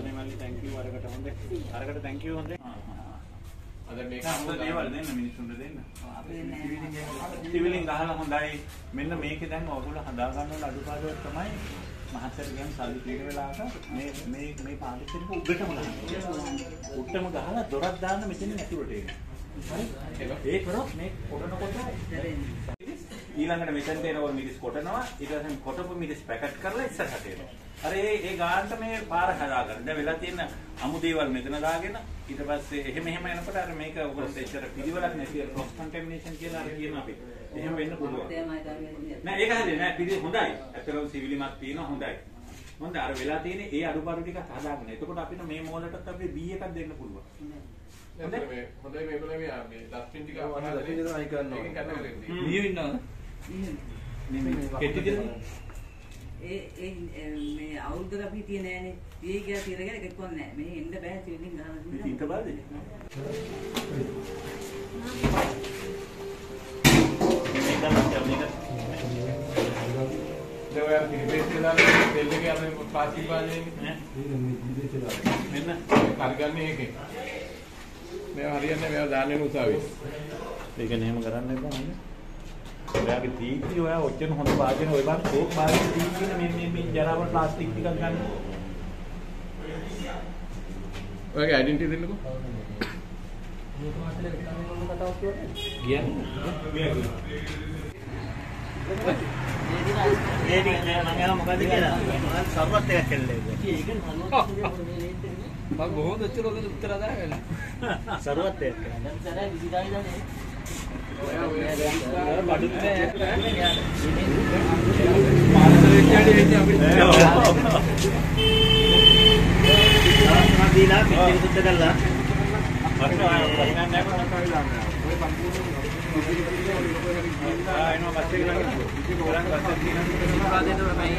අනේ මල්ලි thank you අරකට හොඳේ. අරකට thank you හොඳේ. අද මේක හොඳ දේවල් දෙන්න මිනිස්සුන්ට දෙන්න. සිවිලින් ගහලා හොඳයි. මෙන්න මේකේ දැන් ඔයගොල්ලෝ හදා ගන්න ඕන අඩුපාඩුවක් තමයි මහත්තයට ගියන් සල්ලි තියෙන වෙලාවක මේ මේ මේ පාලිසියට උඩටම ගහන්න. උඩටම ගහලා දොරක් දාන්න මෙතන ඇතුළට එන්න. හරි? ඒ කරොත් මේ කොටනකොට ඊළඟට මෙතනට එනකොට මිරිස් කොටනවා ඊට පස්සේ කොටපු මිරිස් පැකට් කරලා ඉස්සරහට එනවා. අර ඒ ඒ ගානට මේ පාර හදාගන්න. දැන් වෙලා තියෙන අමු දේවල් මෙතන දාගෙන ඊට පස්සේ එහෙම එහෙම එනකොට අර මේක ඔයගොල්ලෝ එච්චර පිළිවෙලක් නැති ක්‍රොස් කන්ටැමිනේෂන් කියලා අර කියන අපි. එහෙම වෙන්න පුළුවන්. නෑ ඒක හරිය නෑ පිළි හොඳයි. ඇත්තටම සිවිලිමත් තියෙනවා හොඳයි. හොඳ අර වෙලා තියෙන්නේ ඒ අඩුපාඩු ටිකක් හදාගන්න. එතකොට අපිට මේ මෝලටත් අපි B එකක් දෙන්න පුළුවන්. හොඳයි මේ හොඳයි මේගොල්ලෝ මේ මේ ඩස්ට්බින් ටික ටික කරන්න ඕනේ. ඒකෙන් කතා කරන්නේ. හ්ම්. නියු ඉන්නවද? නෙමෙයි. කෙටි දෙන්න. ඒ ඒ මේ අවුරුද්දක අපි හිටියේ නෑනේ. පියේ තියලා ගියා එකක් නෑ. මෙහෙ එන්න බෑ ගහලා මේ දුන්නා. තීත බලද? මේක නම් මේක දැන් ඔය පිළිපෙත් දාලා තෙල් එක යන පාචි පාදේනේ. මෙන්න කරගන්නේ ඒකේ. මේවා හරියන්නේ මේවා දාන්නේ උසාවියේ. ඒක නෙහෙම කරන්න එපා නේද? ඔයාගේ දීපි ඔයා ඔච්චර හොඳ වාදන ඔය බං කෝක් වාදන දීපින මේ මේ මේ ජරාවල් ප්ලාස්ටික් ටිකක් ගන්න. ඔයගේ ඩෙන්ටිටි දෙන්නකෝ. කියන්නේ. ඒ ටික මම යනවා මොකද කියලා. මම සර්වත් එකක් කෙල්ලේ. මම බොහොම වලට උත්තර දාගන්න. සර්වත් එකක්. බඩුත් නෑ. පාරසල විද්‍යාලයේ වෙන්නේ අපිට. දීලා පිටින් සුද්ධ කරලා. මට ප්‍රශ්න නැහැ කොහොමද ආ එනවා පස්සේ කරන්නේ. කරන් පස්සේ තියෙනවා.